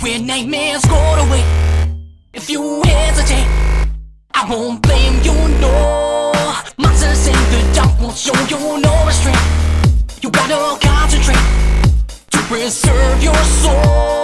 where nightmares go away. If you hesitate, I won't blame you, no. Monsters in the dark won't show you no restraint. You gotta concentrate to preserve your soul.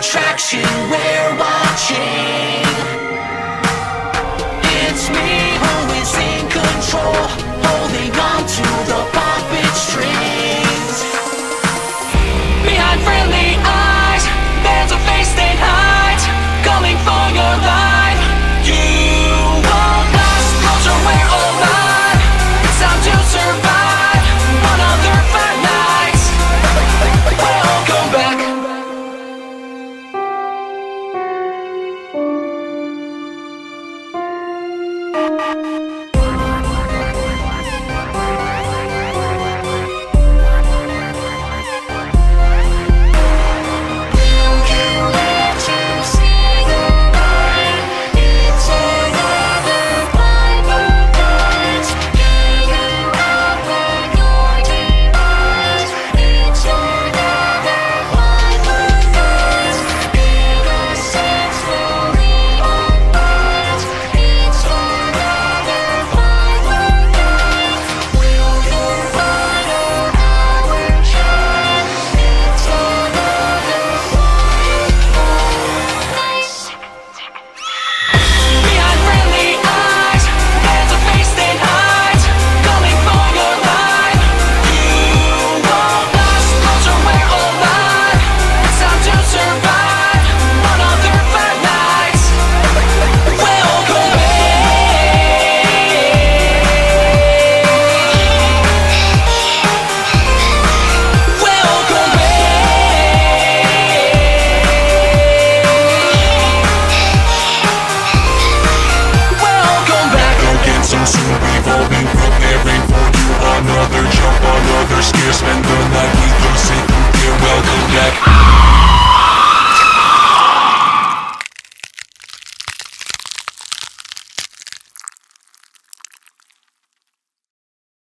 attraction we're watching.